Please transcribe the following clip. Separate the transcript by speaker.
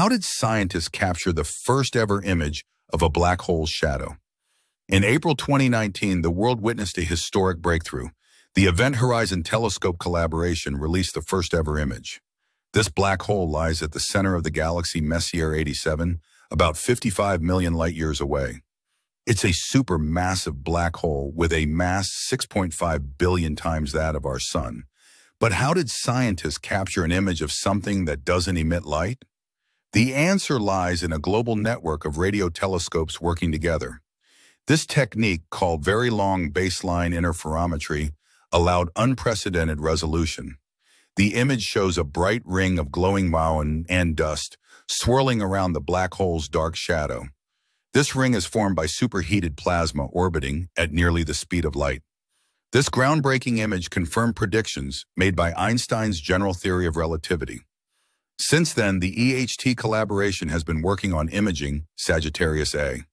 Speaker 1: how did scientists capture the first ever image of a black hole's shadow? In April 2019, the world witnessed a historic breakthrough. The Event Horizon Telescope collaboration released the first ever image. This black hole lies at the center of the galaxy Messier 87, about 55 million light-years away. It's a supermassive black hole with a mass 6.5 billion times that of our sun. But how did scientists capture an image of something that doesn't emit light? The answer lies in a global network of radio telescopes working together. This technique, called Very Long Baseline Interferometry, allowed unprecedented resolution. The image shows a bright ring of glowing mountain and dust swirling around the black hole's dark shadow. This ring is formed by superheated plasma orbiting at nearly the speed of light. This groundbreaking image confirmed predictions made by Einstein's general theory of relativity. Since then, the EHT collaboration has been working on imaging Sagittarius A.